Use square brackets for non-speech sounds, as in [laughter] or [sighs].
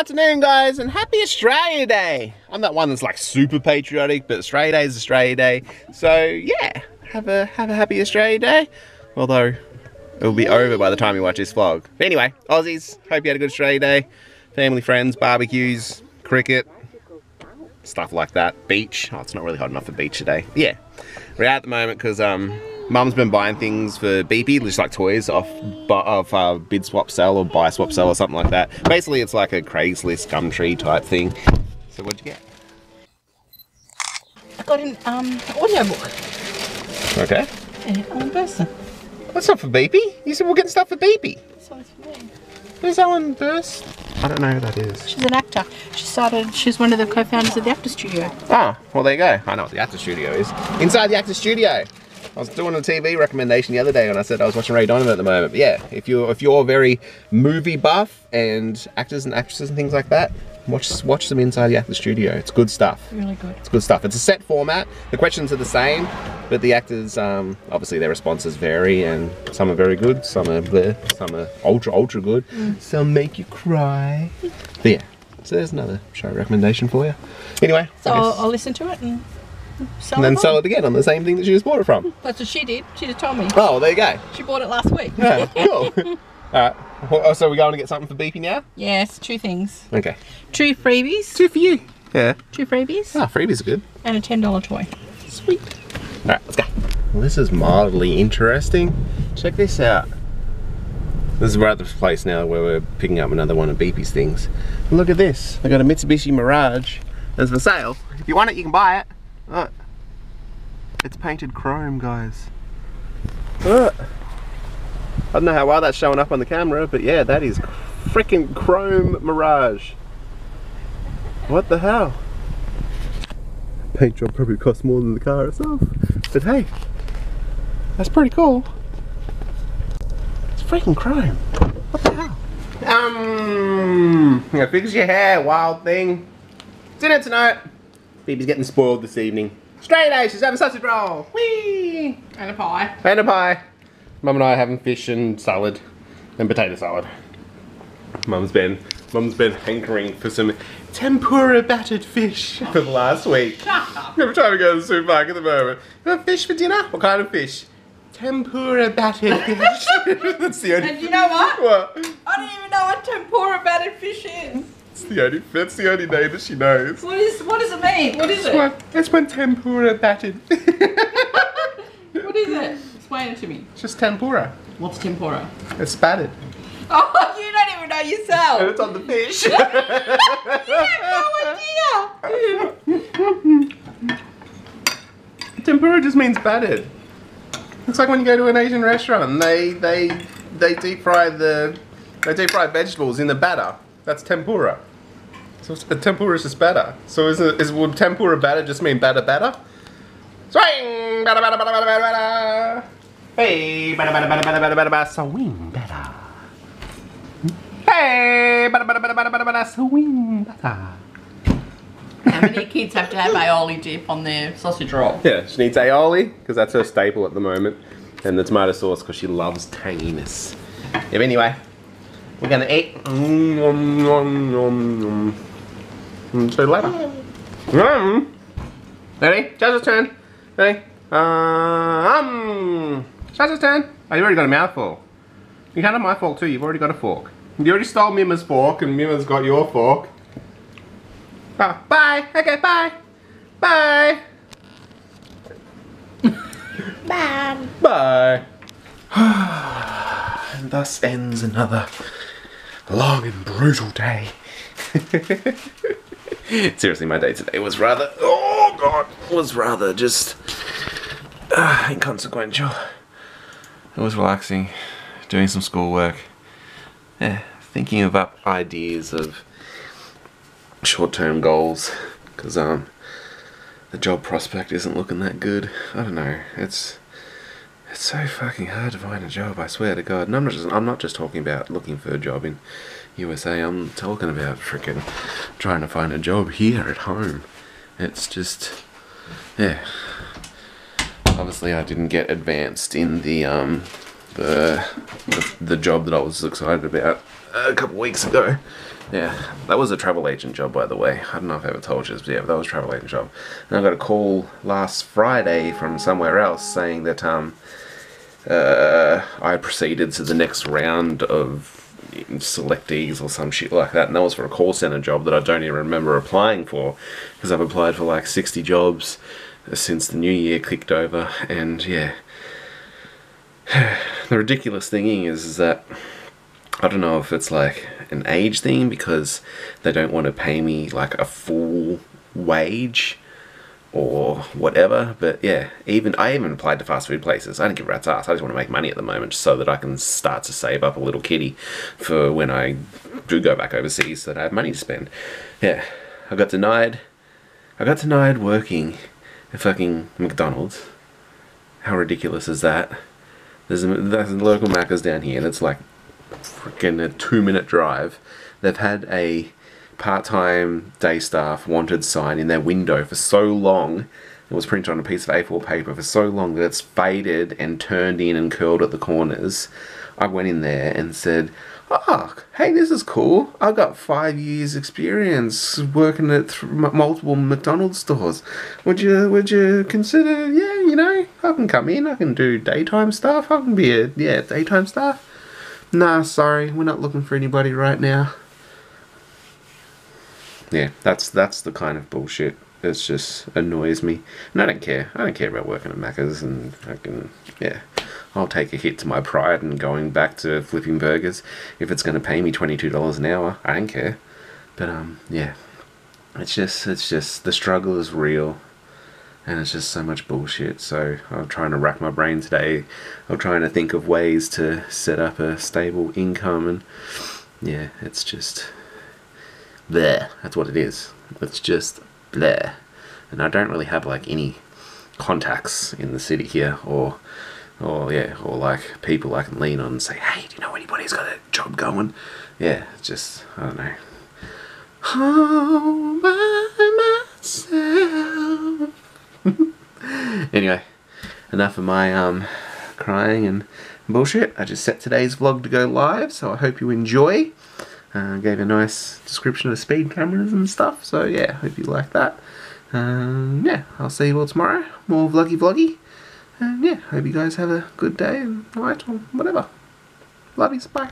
afternoon, guys, and happy Australia Day. I'm that one that's like super patriotic, but Australia Day is Australia Day. So yeah, have a have a happy Australia Day. Although it'll be over by the time you watch this vlog. But anyway, Aussies, hope you had a good Australia Day. Family, friends, barbecues, cricket, stuff like that. Beach. Oh, it's not really hot enough for beach today. Yeah, we're out at the moment because um, Mum's been buying things for Beepy, just like toys off off uh, bid swap sell or buy swap sell or something like that. Basically, it's like a Craigslist Gumtree type thing. So what'd you get? I got an um audiobook. Okay. Yeah, Ellen Burstyn. What's up for Beepy? You said we're getting stuff for Beepy. This one's for me. Who's Alan Burst? I don't know who that is. She's an actor. She started. She's one of the co-founders of the Actor Studio. Ah, well there you go. I know what the actor studio is. Inside the actor studio. I was doing a TV recommendation the other day and I said I was watching Ray Donovan at the moment. But yeah, if you're if you're very movie buff and actors and actresses and things like that, watch watch them inside the actor studio. It's good stuff. Really good. It's good stuff. It's a set format. The questions are the same, but the actors, um, obviously, their responses vary, and some are very good, some are bleh, some are ultra ultra good, some make you cry. But yeah, so there's another show recommendation for you. Anyway, So I'll, I'll listen to it and sell and then on. sell it again on the same thing that she just bought it from. That's what she did. She just told me. Oh, well, there you go. She bought it last week. Yeah, [laughs] cool. [laughs] All right. Well, So we're going to get something for Beepy now? yes, two things. Okay. Two freebies. Two for you. Yeah. Two freebies. Ah, freebies are good. And a ten dollar toy. Sweet. All right, let's go. Well, this is mildly interesting. Check this out. This is we're at the place now where we're picking up another one of Beepy's things. Look at this. I got a Mitsubishi Mirage. It's for sale. If you want it, you can buy it. It's painted chrome, guys. Look. I don't know how well that's showing up on the camera, but yeah, that is freaking chrome Mirage. What the hell? paint job probably costs more than the car itself. But hey, that's pretty cool. It's freaking chrome. What the hell? Um, yeah, fix your hair, wild thing. Dinner tonight. Beepy's getting spoiled this evening. Straight A, she's having sausage roll. Whee! And a pie. And a pie. Mum and I are having fish and salad and potato salad. Mum's been Mum's been hankering for some tempura battered fish [laughs] for the last week. Every time we go to the supermarket at the moment. You want fish for dinner? What kind of fish? Tempura battered [laughs] fish. [laughs] that's the only And you know what? what? I don't even know what tempura battered fish is. It's the only that's the only name that she knows. What is? What does it mean? What is it? one, it's one tempura battered. [laughs] What is it? Explain it to me. It's just tempura. What's tempura? It's battered. Oh, [laughs] you don't even know yourself. And it's on the fish. [laughs] no idea. Tempura just means battered. It's like when you go to an Asian restaurant and they they they deep fry the they deep fry vegetables in the batter. That's tempura. So it's- tempura is just batter. So is it is would tempura batter just mean batter batter? Swing batter batter batter batter batter. Hey batter batter batter batter batter batter batter swing batter. Hey batter batter batter batter batter batter swing batter. How many kids have to have aioli dip on their sausage roll? Yeah, she needs aioli because that's her staple at the moment, and the tomato sauce because she loves tanginess. Yeah, anyway, we're gonna eat. Mm, nom, nom, nom, nom. See you later. Mm. Ready? Jazza's turn. Ready? Uh, um, Jazza's turn. Oh, you already got a mouthful. You can't have my fork too. You've already got a fork. You already stole Mima's fork, and Mima's got your fork. Oh, bye. Okay, bye. Bye. Bam. Bye. [sighs] and thus ends another long and brutal day. [laughs] [laughs] Seriously, my day today was rather, oh god, was rather just uh, inconsequential. It was relaxing, doing some schoolwork, yeah, thinking up ideas of short-term goals, because um, the job prospect isn't looking that good. I don't know. It's it's so fucking hard to find a job. I swear to God. And I'm not just I'm not just talking about looking for a job in USA. I'm talking about freaking trying to find a job here at home. It's just yeah. Obviously, I didn't get advanced in the um the the, the job that I was excited about a couple weeks ago. Yeah, that was a travel agent job, by the way. I don't know if I ever told you this, but yeah, that was a travel agent job. And I got a call last Friday from somewhere else saying that um, uh, I proceeded to the next round of selectees or some shit like that, and that was for a call center job that I don't even remember applying for because I've applied for like 60 jobs since the new year clicked over, and yeah. [sighs] the ridiculous thing is, is that I don't know if it's like an age thing because they don't want to pay me like a full wage or whatever. But yeah, even I even applied to fast food places. I don't give rat's ass. I just want to make money at the moment so that I can start to save up a little kitty for when I do go back overseas so that I have money to spend. Yeah, I got denied. I got denied working at fucking McDonald's. How ridiculous is that? There's a, there's a local Macca's down here and it's like freaking a two minute drive. They've had a part-time day staff wanted sign in their window for so long it was printed on a piece of A4 paper for so long that it's faded and turned in and curled at the corners. I went in there and said, "Oh, hey, this is cool. I've got five years' experience working at multiple McDonald's stores. Would you would you consider? Yeah, you know, I can come in. I can do daytime stuff. I can be a yeah daytime staff. Nah, sorry, we're not looking for anybody right now." yeah, that's that's the kind of bullshit that just annoys me. And I don't care. I don't care about working at Macca's and I can yeah. I'll take a hit to my pride and going back to flipping burgers if it's gonna pay me twenty two dollars an hour. I don't care. But um yeah. It's just it's just the struggle is real and it's just so much bullshit. So I'm trying to rack my brain today. I'm trying to think of ways to set up a stable income and yeah, it's just there. That's what it is. It's just there. And I don't really have like any contacts in the city here or or yeah, or like people I can lean on and say, hey, do you know anybody who's got a job going? Yeah, it's just I don't know. All by myself. [laughs] anyway, enough of my um crying and bullshit. I just set today's vlog to go live, so I hope you enjoy. Uh, gave a nice description of speed cameras and stuff, so yeah, hope you like that. Um, yeah, I'll see you all tomorrow. More vloggy vloggy. And yeah, hope you guys have a good day and night or whatever. Love you, bye.